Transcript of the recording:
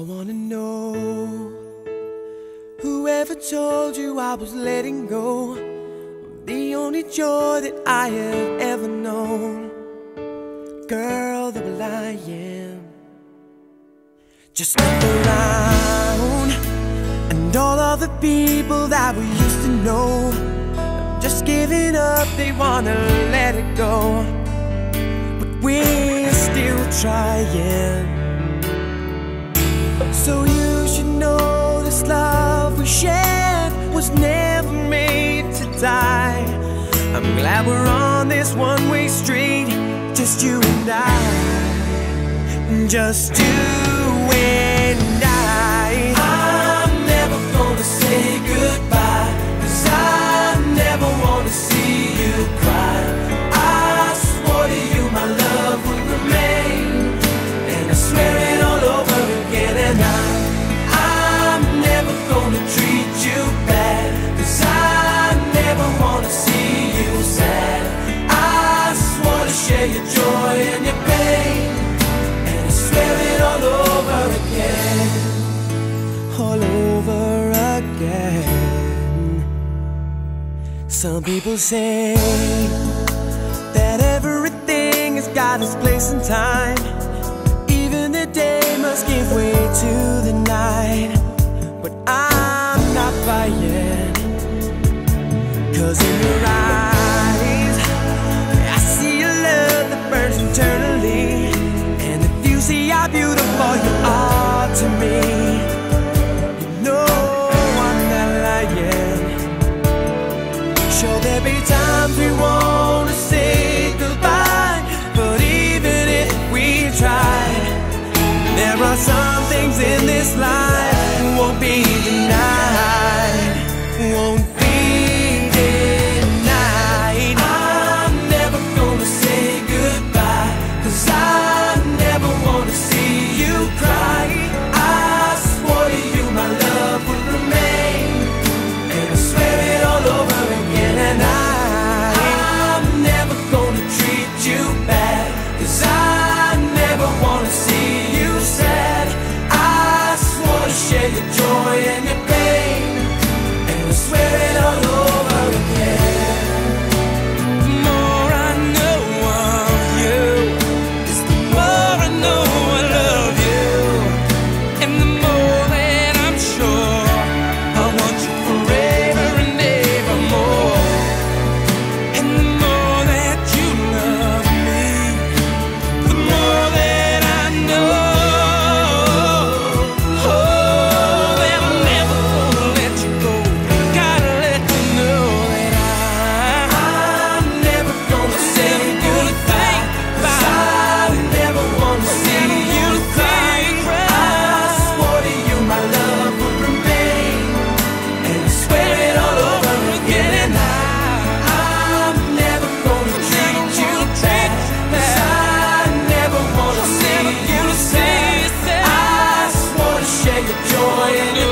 wanna know. Whoever told you I was letting go The only joy that I have ever known. Girl, the will I am Just look around And all of the people that we used to know Just giving up, they wanna let it go. But we're still trying We're on this one-way street. Just you and I. Just you and I your joy and your pain And I swear it all over again. All over again. Some people say That everything has got its place and time. Even the day must give way to the night. But I'm not buying Cause in your eyes to me. You know I'm not lying Sure there'll be times we wanna the joy